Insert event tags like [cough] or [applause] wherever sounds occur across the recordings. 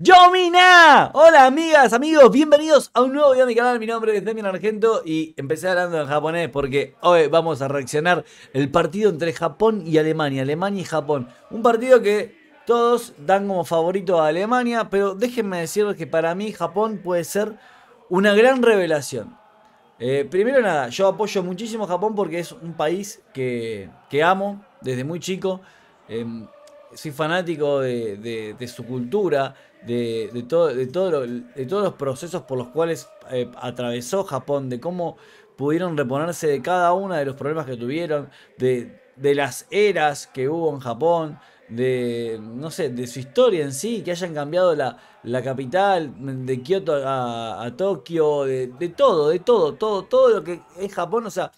¡Yomina! Hola amigas, amigos, bienvenidos a un nuevo video de mi canal. Mi nombre es Demian Argento y empecé hablando en japonés porque hoy vamos a reaccionar el partido entre Japón y Alemania. Alemania y Japón. Un partido que todos dan como favorito a Alemania, pero déjenme decirles que para mí Japón puede ser una gran revelación. Eh, primero nada, yo apoyo muchísimo Japón porque es un país que, amo desde muy chico. Em, soy fanático de, su cultura, de, todo, de, todo de, todos los procesos por los cuales eh, atravesó Japón, de cómo pudieron reponerse de cada uno de los problemas que tuvieron, de, las eras que hubo en Japón, de, no sé, de su historia en sí, que hayan cambiado la, capital de Kioto a, Tokio, de, todo, de todo, todo, todo lo que es Japón, o sea,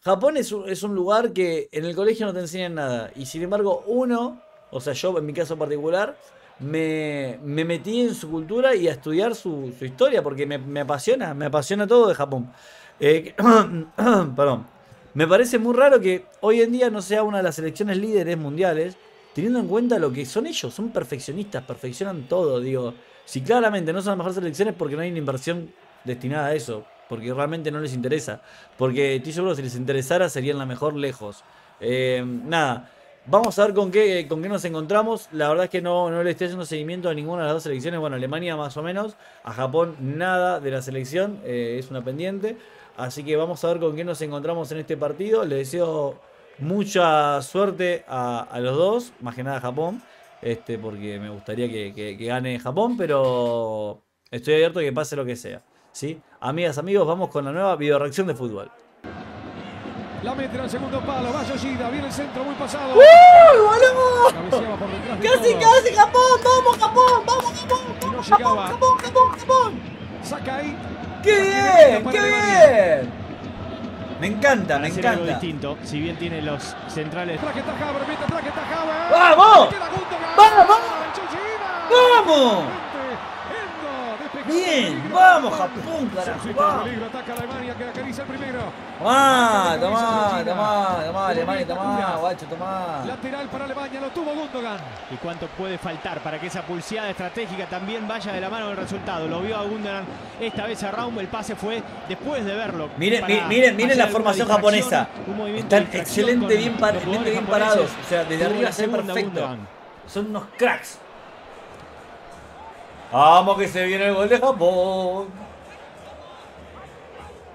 Japón es un, es un lugar que en el colegio no te enseñan nada, y sin embargo uno o sea, yo en mi caso particular, me, metí en su cultura y a estudiar su, historia, porque me, apasiona, me apasiona todo de Japón. Eh, [coughs] perdón. Me parece muy raro que hoy en día no sea una de las selecciones líderes mundiales, teniendo en cuenta lo que son ellos, son perfeccionistas, perfeccionan todo, digo. Si claramente no son las mejores selecciones porque no hay una inversión destinada a eso, porque realmente no les interesa, porque estoy seguro que si les interesara serían la mejor lejos. Eh, nada, Vamos a ver con qué, con qué nos encontramos. La verdad es que no, no le estoy haciendo seguimiento a ninguna de las dos selecciones. Bueno, Alemania más o menos. A Japón nada de la selección. Eh, es una pendiente. Así que vamos a ver con qué nos encontramos en este partido. Les deseo mucha suerte a, los dos. Más que nada a Japón. Este, porque me gustaría que, gane Japón. Pero estoy abierto a que pase lo que sea. ¿sí? Amigas, amigos, vamos con la nueva video reacción de fútbol. La mete al segundo palo. Va Yoshida. Viene el centro muy pasado. ¡Uy, boludo! Casi, casi, Japón. Vamos, Japón. Vamos, Japón. Vamos, no Japón, Japón, Japón, Japón. Saca ahí. ¡Qué bien! ¡Qué bien! Me encanta, me encanta. Algo distinto, si bien tiene los centrales. Traje Tajaba, traje Tajaba. ¡Vamos! ¡Vamos! ¡Vamos! Bien, vamos Japón, carajo. peligro, ataca Alemania que acaricia el primero. Tomá, tomá, tomá, tomá, Alemania, tomá, guacho, tomá. Lateral para Alemania, lo tuvo Gundogan. ¿Y cuánto puede faltar para que esa pulseada estratégica también vaya de la mano del resultado? Lo vio a Gundogan esta vez a Raum, el pase fue después de verlo. Miren, miren, miren la formación japonesa. Están excelente, bien, bien parados. O sea, desde arriba se ve perfecto. Son unos cracks. Vamos que se viene el gol de Japón.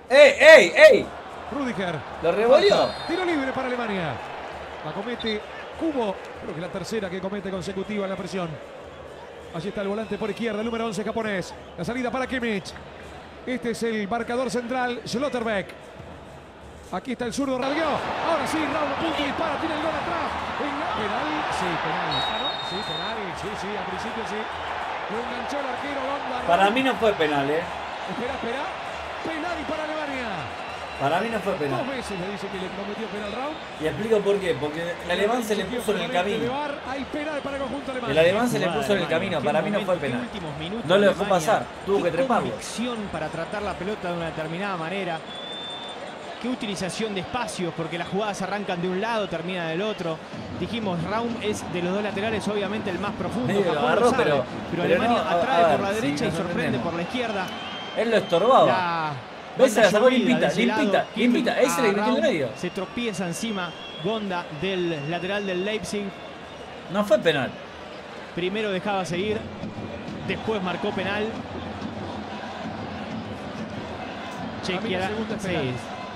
¡Ey, ey, ey! Rudiger. Lo revolvió. Tiro libre para Alemania. La comete Cubo. Creo que la tercera que comete consecutiva en la presión. Allí está el volante por izquierda, el número 11 japonés. La salida para Kimmich. Este es el marcador central, Schlotterbeck. Aquí está el zurdo, Radió. Ahora sí, Raúl punto dispara, tiene el gol atrás. Penal, sí, penal. Sí, penal, sí, sí, al principio sí. Para mí no fue penal, ¿eh? Espera, espera. Penal para Alemania. Para mí no fue penal. Dos veces le dice que le cometió penal Raúl. Y explico por qué. Porque el alemán se le puso en el camino. El alemán. Se le puso en el camino. Para mí no fue penal. No lo dejó pasar. Tuvo que treparlo. para tratar la pelota de una determinada manera qué utilización de espacios, porque las jugadas arrancan de un lado, terminan del otro. Dijimos, Raum es de los dos laterales obviamente el más profundo, pero, Alemania atrae por la derecha y sorprende por la izquierda. Él lo estorbaba. ¿Ves? Se la sacó limpita, limpita, limpita. Ese le metió en medio. Se tropieza encima Gonda del lateral del Leipzig. No fue penal. Primero dejaba seguir, después marcó penal. Chequia,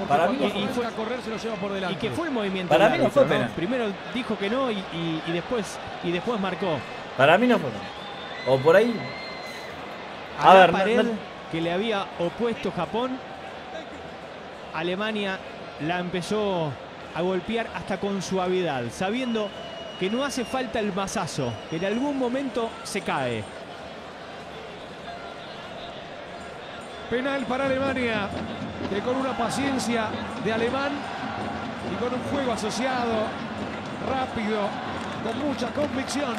para mí y, fue a correr, se lo lleva por delante. Y que fue el movimiento. Para mí no fue penal. Primero dijo que no y, después, y después marcó. Para mí no fue penal. O por ahí. A, ver, la pared que le había opuesto Japón, Alemania la empezó a golpear hasta con suavidad, sabiendo que no hace falta el masazo, que en algún momento se cae. Penal para Alemania, que con una paciencia de alemán y con un juego asociado rápido, con mucha convicción,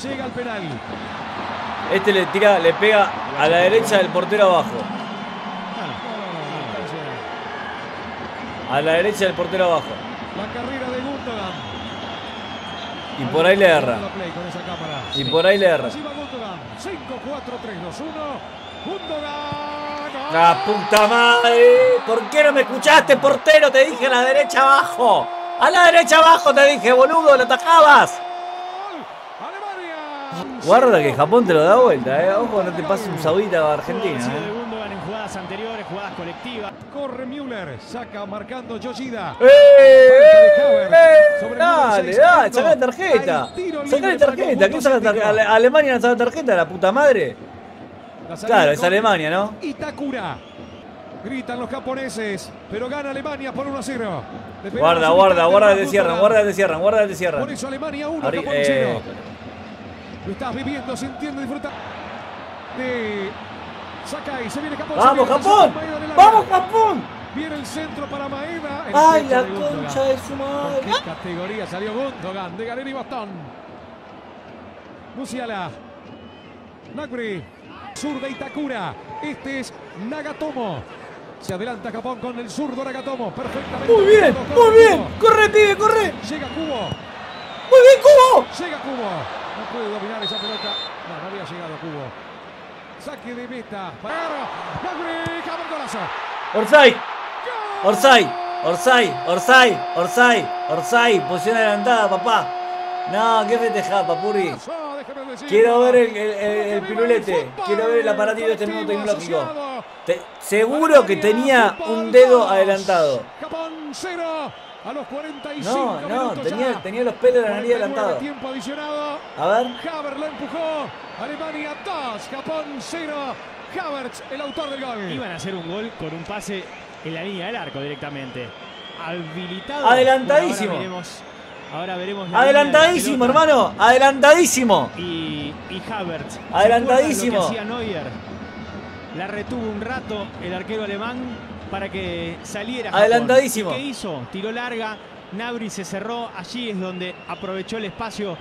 llega al penal. Este le tira, le pega a la derecha del portero abajo. A la derecha del portero abajo. La carrera de Gundogan. Y por ahí le erra. Y por ahí le erra. Así va Gundogan. 5, 4, 3, 2, 1. ¡La puta madre! ¿Por qué no me escuchaste, portero? Te dije a la derecha abajo. A la derecha abajo te dije, boludo, lo atajabas. Alemania. Guarda que Japón te lo da vuelta, eh. Ojo, no te pases un saudita a Argentina, eh. En jugadas anteriores, jugadas colectivas. Corre Müller. Saca marcando Yoshida. ¡Eh! ¡Eh! Dale, dale, saca la tarjeta. Saca la tarjeta. ¿Quién saca la tarjeta? Ale- ¿Alemania no saca la tarjeta? ¿La puta madre? Claro, es Alemania, ¿no? Itakura. Gritan los japoneses, pero gana Alemania por 1 a 0. Le pegaron Guarda, guarda, guarda, te cierran, guarda, te cierran, guarda, Por cierran. eso Alemania 1, Abrí- Japón eh, 0. Lo estás viviendo, sintiendo, disfrutando. De Sakai, se viene Japón. ¡Vamos, viene Japón! ¡Vamos, Japón! Viene el centro para Maeda. ¡Ay, la de concha de su ¿Con madre! qué categoría salió Gundogan de Galeri Bastón? Musiala. Nagri. Sur de Itakura. Este es Nagatomo. Se adelanta Japón con el zurdo Nagatomo. Perfectamente. ¡Muy bien! ¡Muy bien! ¡Corre, pibe, corre! Llega Cubo. ¡Muy bien, Cubo! Llega Cubo. No puede dominar esa pelota. No, no había llegado Cubo. Saque de meta. Para golazo. Orsay, Orsay, Orsay, Orsay, Orsay, Orsay, posición adelantada, papá. No, qué festejar, papurri. Quiero ver el, el- el- el pirulete, quiero ver el aparatito este nuevo tecnológico. Te- seguro que tenía un dedo adelantado. Japón 0 a los 45 No, no, minutos tenía, ya. tenía los pelos de la nariz 49 adelantados. tiempo adicionado. A ver. Havertz lo empujó. Alemania 2, Japón 0. Havertz, el autor del gol. Iban a hacer un gol con un pase en la línea del arco directamente. Habilitado. Adelantadísimo. Bueno, ahora veremos, la Adelantadísimo, hermano, adelantadísimo. Y, y Havertz. ¿Se Adelantadísimo. Lo que hacía Neuer. La retuvo un rato el arquero alemán para que saliera. Japón. Adelantadísimo. ¿Qué hizo? Tiró larga. Nabri se cerró. Allí es donde aprovechó el espacio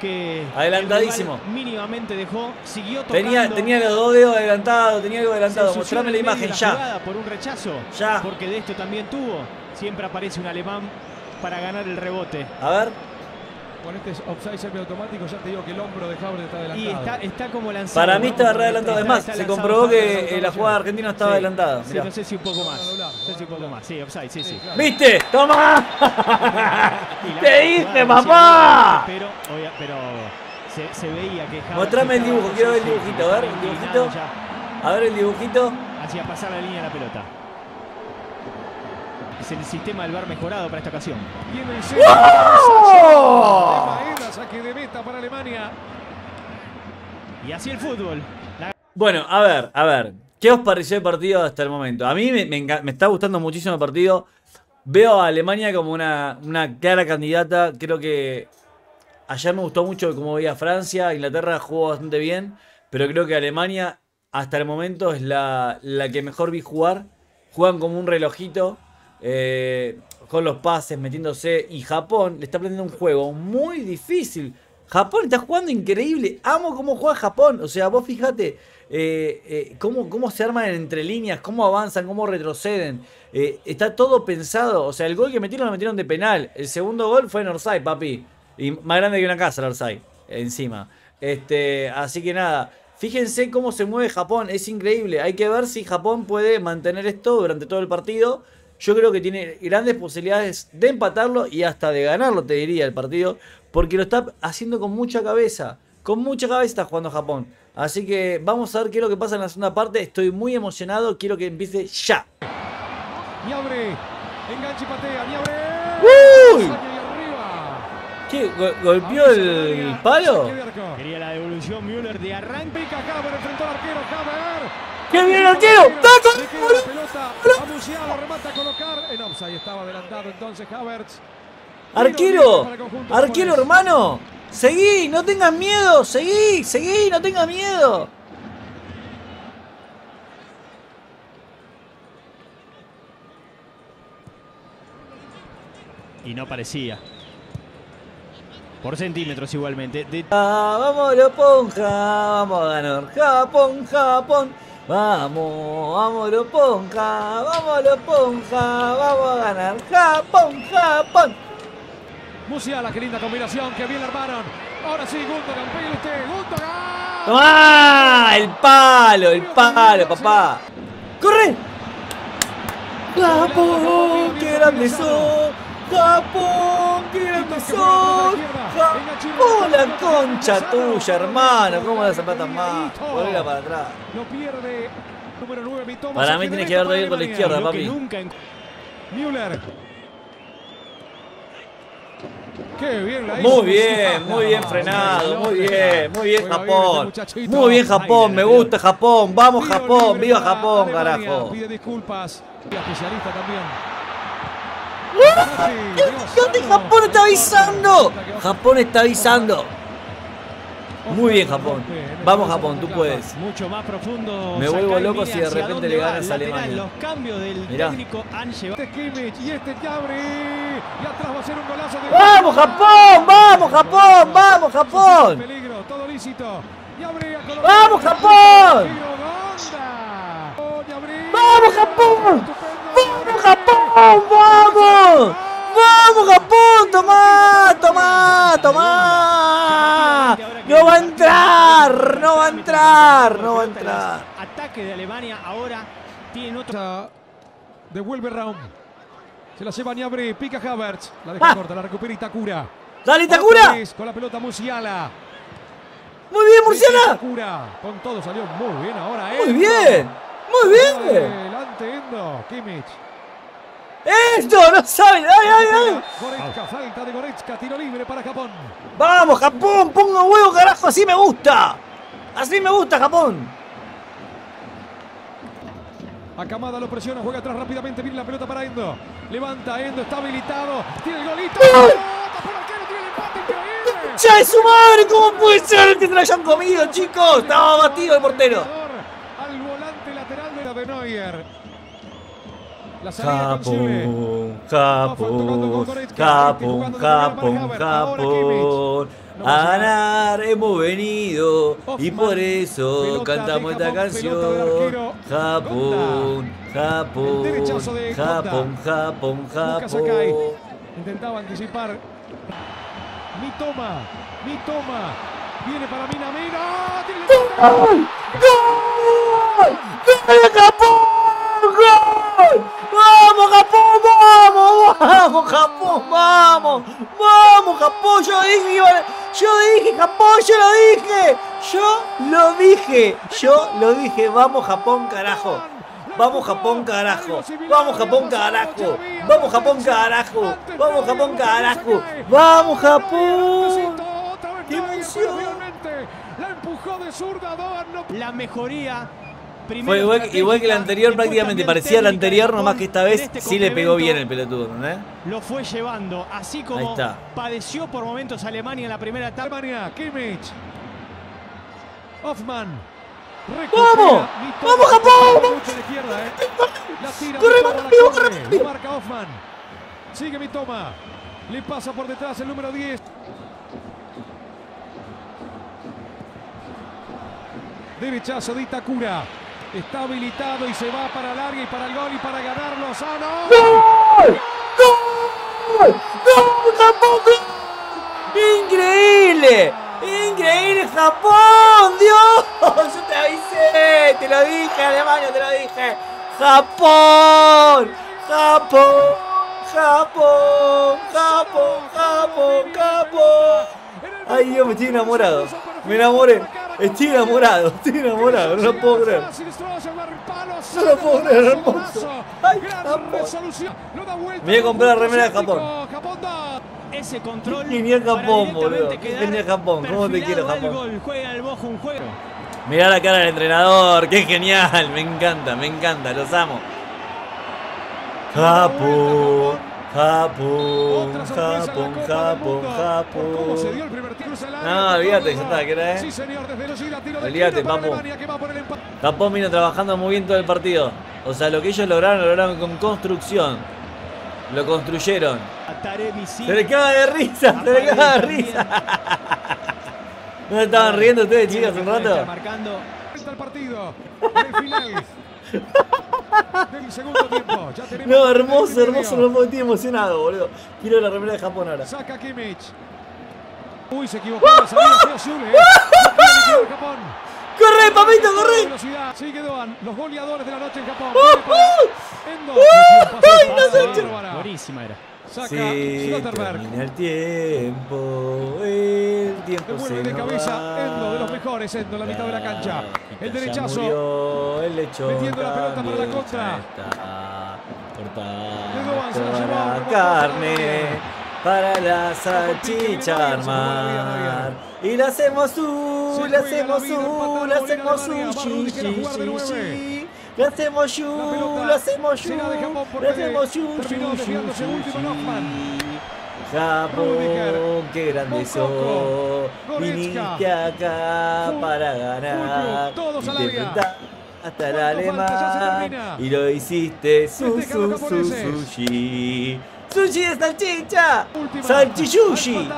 que el Adelantadísimo. mínimamente dejó. Siguió tocando. Tenía, tenía los dos dedos adelantados, tenía algo adelantado. Mostrame la imagen la ya. por un rechazo. Ya. Porque de esto también tuvo. Siempre aparece un alemán para ganar el rebote. A ver. Con este offside semiautomático ya te digo que el hombro de Havertz está adelantado. Y está, está como lanzado. Para mí estaba re adelantado. Es más, se comprobó que la jugada argentina estaba Sí. adelantada. Sí, no sé si un poco más. No sé si un poco más. Sí, offside, sí, sí. claro. ¿Viste? [laughs] ¡Toma! [laughs] ¡Te dije, jugada papá! Pero, obvia- pero se, se veía que Havertz Mostrame el dibujo, quiero ver el dibujito, a ver, el dibujito. A ver el dibujito. Hacia pasar la línea de la pelota. Es el sistema del bar mejorado para esta ocasión. Viene el centro. ¡Oh! De Maeda, saque de meta para Alemania. Y así el fútbol. La Bueno, a ver, a ver. ¿Qué os pareció el partido hasta el momento? A mí me, me me está gustando muchísimo el partido. Veo a Alemania como una, una clara candidata. Creo que ayer me gustó mucho como veía Francia. Inglaterra jugó bastante bien. Pero creo que Alemania hasta el momento es la, la que mejor vi jugar. Juegan como un relojito. Eh, con los pases, metiéndose. Y Japón le está aprendiendo un juego muy difícil. Japón está jugando increíble. Amo cómo juega Japón. O sea, vos fíjate eh, eh, cómo, cómo se arman entre líneas, cómo avanzan, cómo retroceden. Está todo pensado. O sea, el gol que metieron lo metieron de penal. El segundo gol fue en Orsay, papi. Y más grande que una casa el Orsay. Encima. Este, así que nada. Fíjense cómo se mueve Japón. Es increíble. Hay que ver si Japón puede mantener esto durante todo el partido. Yo creo que tiene grandes posibilidades de empatarlo y hasta de ganarlo, te diría, el partido. Porque lo está haciendo con mucha cabeza. Con mucha cabeza está jugando Japón. Así que vamos a ver qué es lo que pasa en la segunda parte. Estoy muy emocionado. Quiero que empiece ya. Niabre. Enganche y patea. Niabre. ¡Uy! Y. ¿Qué? ¿Go- ¿Golpeó el palo? Quería la devolución Müller de arranque. Pica Haber, enfrentó al arquero Haber. ¡Qué bien el arquero! ¡Taco! la pelota a Musiala, remata a colocar. En offside estaba adelantado entonces Havertz. Arquero, arquero hermano, seguí, no tengas miedo, seguí, seguí, no tengas miedo. Y no parecía. Por centímetros igualmente. De- Ah, vámonos, ponja, vamos a ganar. Japón, Japón. Vamos, vámonos, ponja, vámonos, ponja, vamos a ganar. Japón, Japón. Musiala, qué linda combinación, que bien armaron. Ahora sí, Gundogan, usted, Gundogan. ¡Ah! El palo, el palo, papá. ¡Corre! Japón, qué grande sos. Japón, qué grande sos. La concha tuya, hermano. ¿Cómo la zapatas más? Volvela para atrás. Lo pierde. Número 9, Mitoma. Para mí tienes que haber ido con la izquierda, papi. nunca en- Müller. Qué bien la hizo Muy bien, muy bien frenado, muy bien, muy bien Japón. Muy bien Japón, me gusta Japón. Vamos Japón, viva Japón, Alemania. carajo. Pide disculpas. Y especialista también. ¿Dónde Japón está avisando? Japón está avisando. Muy bien Japón. Vamos Japón, tú puedes. Mucho más profundo. Me vuelvo loco si de repente le ganas a Alemania. Los cambios del Mirá. técnico han llevado. Este Kimmich y este Gnabry. Y atrás va a ser un golazo de ¡Vamos Japón! ¡Vamos Japón! ¡Vamos Japón! ¡Vamos, Japón! ¡Vamos, Japón! ¡Vamos Japón! ¡Vamos! ¡Vamos Japón! ¡Tomá! ¡Tomá! ¡Tomá! ¡No va a entrar! ¡No va a entrar! ¡No va a entrar! Ataque de Alemania ahora tienen otro. Devuelve Raum. Se la lleva Gnabry, pica Havertz. La deja Ah. corta, la recupera Itakura. ¡Dale vez Con la pelota Musiala. ¡Muy bien Murciana! Itakura. Con todo salió muy bien ahora. ¡Muy Endo. bien! ¡Muy bien! Adelante Endo. Kimmich. ¡Esto! ¡No saben! ¡Ay, ay, ay! Goretzka, falta de Goretzka, tiro libre para Japón. ¡Vamos Japón! ¡Ponga huevo carajo! ¡Así me gusta! ¡Así me gusta Japón! Akamada lo presiona, juega atrás rápidamente, viene la pelota para Endo. Levanta, Endo está habilitado. Tiene el golito. ¡Pelota por arquero, tiene el empate, increíble. ¡Ya de su madre! ¿Cómo puede ser que se lo hayan comido, chicos? Estaba batido el portero. Al volante lateral de la de Neuer. La salida con Chile. Japón, Japón, Japón, Japón, Japón. A ganar hemos venido y por eso cantamos esta canción. Japón, Japón, Japón, Japón. Japón. Intentaba anticipar. Mi toma, mi toma. Viene para. Tiene el ¡Gol! ¡Gol! ¡Gol de Japón! ¡Gol! ¡Vamos, Japón! ¡Vamos! ¡Vamos, Japón! ¡Vamos! ¡Vamos, Japón! Yo dije, iba a- yo dije, Japón, yo lo dije. Yo lo dije. Yo lo dije. Vamos, Japón, carajo. Vamos, Japón, carajo. Vamos, Japón, carajo. Vamos, Japón, carajo. Vamos, Japón, carajo. Vamos, Japón. ¡Qué emoción! La empujó de zurda, Doan no La mejoría. Fue igual, que- igual que la estratégica, anterior, prácticamente parecía la técnica anterior, nomás que esta vez este sí le pegó bien el pelotudo, ¿eh? Lo fue llevando, así como está. padeció por momentos Alemania en la primera etapa. Alemania, Kimmich. Hoffman. ¡Vamos! ¡Vamos, Japón! ¿eh? La tira ¡Corre, la rápido, corre. rápido! Marca Hoffman. Sigue mi toma. Le pasa por detrás el número 10. Derechazo de Itakura. Está habilitado y se va para el área y para el gol y para ganar Lozano. ¡Gol! ¡Gol! ¡Gol, Japón! ¡Gol! ¡Increíble! ¡Increíble Japón! ¡Dios! Yo te avisé, te lo dije, Alemania, te lo dije. ¡Japón! ¡Japón! ¡Japón! ¡Japón! ¡Japón! ¡Japón! Ay, Dios, me estoy enamorado. Me enamoré. Estoy enamorado, estoy enamorado, no lo puedo creer. No lo puedo creer, hermoso. Ay. Me voy a comprar la remera de Japón. Ese control. Genial para Japón, boludo. Quedar genial Japón. ¿Cómo te quiero, Japón? gol. Juega al Bojo un juego. Mirá la cara del entrenador, qué genial, me encanta, me encanta, los amo. Japón, Japón, Japón, Japón, Japón. No, olvídate, ya está, ¿qué era, eh? Sí, señor, desde Lucida, tiro de Olvídate, papu. Alemania, que va por el empate. Japón vino trabajando muy bien todo el partido. O sea, lo que ellos lograron, lo lograron con construcción. Lo construyeron. Se le caga de risa, se le caga de risa. [laughs] ¿No se estaban riendo ustedes, chicos, hace un Está rato? marcando. Al partido. El final. [laughs] del segundo tiempo. Ya [laughs] tenemos No, hermoso, hermoso, no estoy emocionado, boludo. Quiero la remera de Japón ahora. Saca Kimmich. Uy, se equivocó la salida. Zule, ¿eh? No Japón. ¡Corre, papito, corre! Sigue Doan, los goleadores de la noche en Japón. ¡Uh, Viene para Endo. Pase, pase, bárbara. Buenísima era. Saca Slotterberg. termina el tiempo, el tiempo Devuelve se de cabeza va. Endo, de los mejores Endo en la mitad de la cancha. El derechazo. murió, el lechón Metiendo la pelota para la contra. está. Doan se la llevó, carne para la Salchicha armar. Y la hacemos su, Se la hacemos su, empataron la hacemos Alemania. La hacemos pelota la hacemos la Pelé. hacemos Hoffman. Japón, qué grande sos. Viniste acá para ganar. Y te hasta el alemán. Y lo hiciste su, los su, su, sushi. Sushi de salchicha. Salchichushi.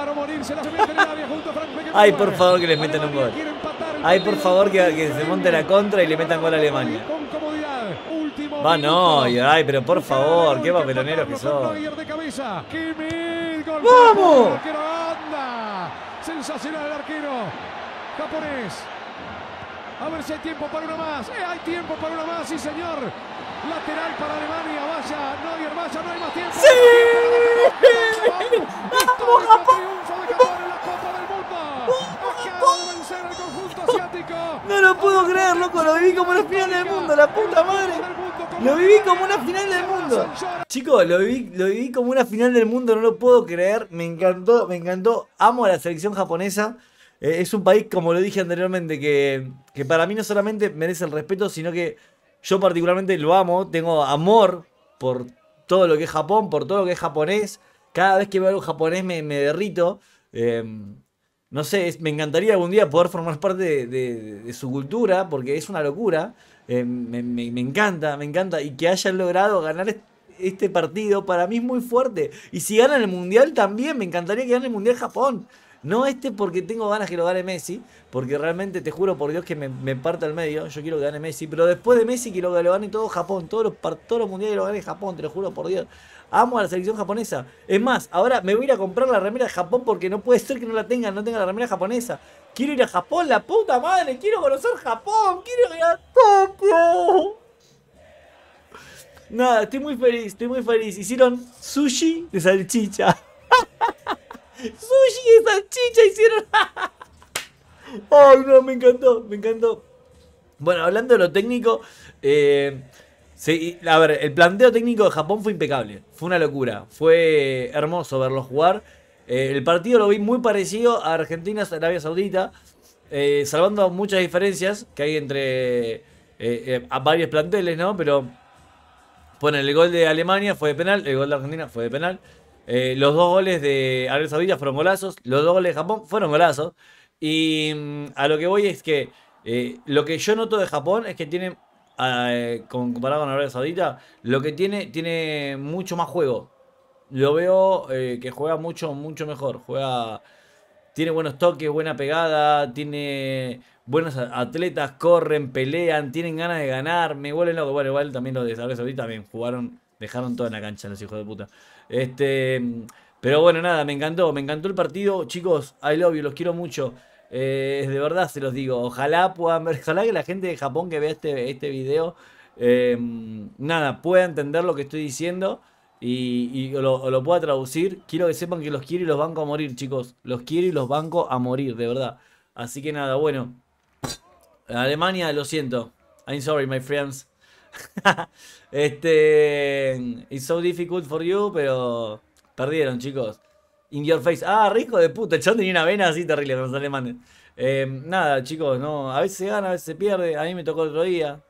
Ay, por favor, que les metan un gol. Ay, por favor, que, que se monte la contra y le metan gol a Alemania. Va, no, y ay, pero por favor, qué gol, papeloneros que son. ¡Vamos! Sensacional el arquero japonés. A ver si hay tiempo para una más. Eh, hay tiempo para una más, sí señor. Lateral para Alemania. Vaya, Neuer, vaya, no hay más tiempo. ¡Sí! [laughs] ¡Vamos, Japón! No lo puedo creer, loco, lo viví como una final del mundo, la puta madre. Lo viví como una final del mundo. Chicos, lo viví, como una final del mundo, no lo puedo creer. Me encantó, me encantó. Amo a la selección japonesa. Eh, es un país, como lo dije anteriormente, que, que para mí no solamente merece el respeto, sino que yo particularmente lo amo. Tengo amor por todo lo que es Japón, por todo lo que es japonés. Cada vez que veo algo japonés me, derrito. Eh, no sé, me encantaría algún día poder formar parte de su cultura, porque es una locura. Eh, me, encanta, me encanta. Y que hayan logrado ganar est- este partido, para mí es muy fuerte. Y si ganan el Mundial también, me encantaría que gane el Mundial Japón. No este porque tengo ganas que lo gane Messi, porque realmente te juro por Dios que me, me parte al medio. Yo quiero que gane Messi, pero después de Messi que lo gane todo Japón, todos los, todos los mundiales lo gane Japón, te lo juro por Dios. Amo a la selección japonesa. Es más, ahora me voy a ir a comprar la remera de Japón porque no puede ser que no la tengan, no tenga la remera japonesa. Quiero ir a Japón, la puta madre, quiero conocer Japón, quiero ir a Tokio. Nada, estoy muy feliz, estoy muy feliz. Hicieron sushi de salchicha. [laughs] sushi de salchicha hicieron. [laughs] Ay, no, me encantó, me encantó. Bueno, hablando de lo técnico, eh, sí, a ver, el planteo técnico de Japón fue impecable. Fue una locura. Fue hermoso verlo jugar. Eh, el partido lo vi muy parecido a Argentina-Arabia Saudita, eh, salvando muchas diferencias que hay entre eh, a varios planteles, ¿no? Pero, bueno, el gol de Alemania fue de penal, el gol de Argentina fue de penal. Los dos goles de Arabia Saudita fueron golazos, los dos goles de Japón fueron golazos. Y mm, a lo que voy es que lo que yo noto de Japón es que tiene, eh, con- comparado con Arabia Saudita, lo que tiene, tiene mucho más juego. Lo veo eh, que juega mucho, mucho mejor. Juega, tiene buenos toques, buena pegada, tiene buenos atletas, corren, pelean, tienen ganas de ganar. Me vuelven loco. Bueno, igual también los de Arabia Saudita también jugaron, dejaron todo en la cancha los hijos de puta. Este, pero bueno, nada, me encantó, me encantó el partido. Chicos, I love you, los quiero mucho. Eh, de verdad se los digo. Ojalá puedan ver, ojalá que la gente de Japón que vea este, este video, eh, nada, pueda entender lo que estoy diciendo y, y lo, lo pueda traducir. Quiero que sepan que los quiero y los banco a morir, chicos. Los quiero y los banco a morir, de verdad. Así que nada, bueno. Alemania, lo siento. I'm sorry, my friends. [laughs] este. It's so difficult for you, pero. Perdieron, chicos. In your face. Ah, rico de puta. Chabón tenía una vena así terrible con los alemanes. Eh, nada, chicos, no. A veces se gana, a veces se pierde. A mí me tocó el otro día.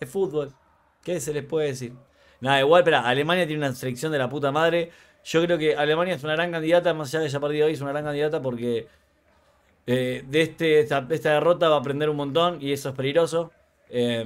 Es fútbol. ¿Qué se les puede decir? Nada, igual, pero Alemania tiene una selección de la puta madre. Yo creo que Alemania es una gran candidata, más allá de haya perdido hoy, es una gran candidata porque eh, de este, esta, de esta derrota va a aprender un montón y eso es peligroso. Eh,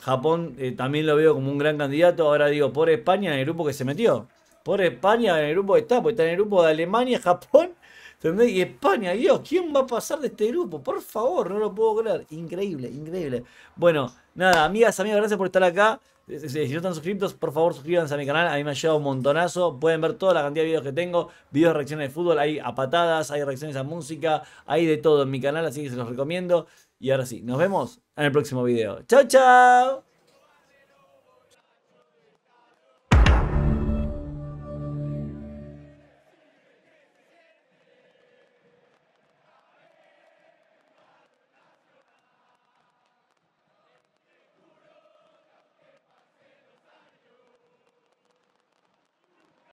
Japón eh, también lo veo como un gran candidato. Ahora digo, por España en el grupo que se metió. Por España en el grupo que está, porque está en el grupo de Alemania, [laughs] Japón. ¿Entendés? Y España, Dios, ¿quién va a pasar de este grupo? Por favor, no lo puedo creer. Increíble, increíble. Bueno, nada, amigas, amigos, gracias por estar acá. Si no están suscritos, por favor suscríbanse a mi canal. A mí me ha llevado un montonazo. Pueden ver toda la cantidad de videos que tengo. Videos de reacciones de fútbol. Hay a patadas, hay reacciones a música. Hay de todo en mi canal, así que se los recomiendo. Y ahora sí, nos vemos en el próximo video. ¡Chao, chao!